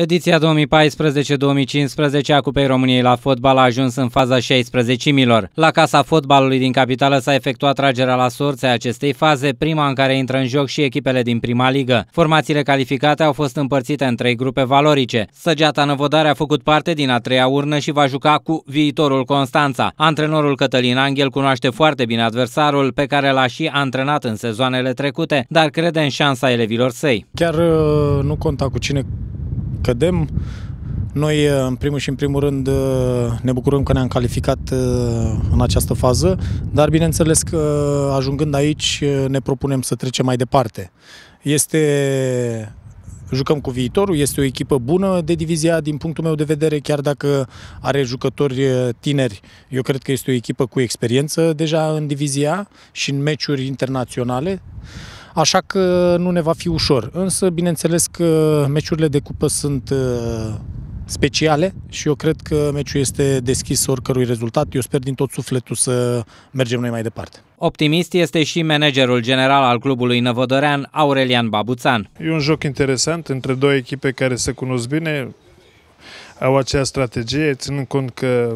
Ediția 2014-2015 a Cupei României la fotbal a ajuns în faza 16 milor. La Casa Fotbalului din capitală s-a efectuat tragerea la sorți a acestei faze, prima în care intră în joc și echipele din prima ligă. Formațiile calificate au fost împărțite în trei grupe valorice. Săgeata Năvodare a făcut parte din a treia urnă și va juca cu viitorul Constanța. Antrenorul Cătălin Angel cunoaște foarte bine adversarul pe care l-a și antrenat în sezoanele trecute, dar crede în șansa elevilor săi. Chiar uh, nu conta cu cine cădem. Noi, uh, în primul și în primul rând, uh, ne bucurăm că ne-am calificat uh, în această fază, dar bineînțeles că ajungând aici ne propunem să trecem mai departe. Este jucăm cu viitorul, este o echipă bună de divizia din punctul meu de vedere, chiar dacă are jucători tineri, eu cred că este o echipă cu experiență deja în divizia și în meciuri internaționale așa că nu ne va fi ușor. Însă, bineînțeles că meciurile de cupă sunt uh, speciale și eu cred că meciul este deschis oricărui rezultat. Eu sper din tot sufletul să mergem noi mai departe. Optimist este și managerul general al clubului Năvodărean, Aurelian Babuțan. E un joc interesant între două echipe care se cunosc bine, au acea strategie, ținând cont că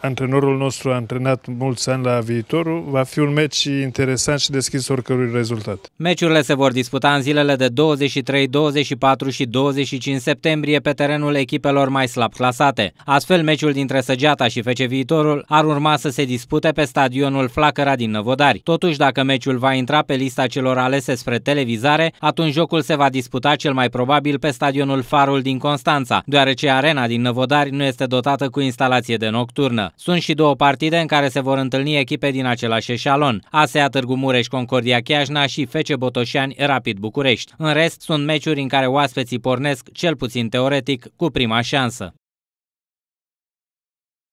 antrenorul nostru a antrenat mulți ani la viitorul, va fi un meci interesant și deschis oricărui rezultat. Meciurile se vor disputa în zilele de 23, 24 și 25 septembrie pe terenul echipelor mai slab clasate. Astfel, meciul dintre Săgeata și Fece Viitorul ar urma să se dispute pe stadionul Flacăra din Năvodari. Totuși, dacă meciul va intra pe lista celor alese spre televizare, atunci jocul se va disputa cel mai probabil pe stadionul Farul din Constanța, deoarece arena din Năvodari nu este dotată cu instalație de nocturnă. Sunt și două partide în care se vor întâlni echipe din același eșalon, ASEA Târgu Mureș Concordia Chiajna și FC Botoșani Rapid București. În rest, sunt meciuri în care oaspeții pornesc, cel puțin teoretic, cu prima șansă.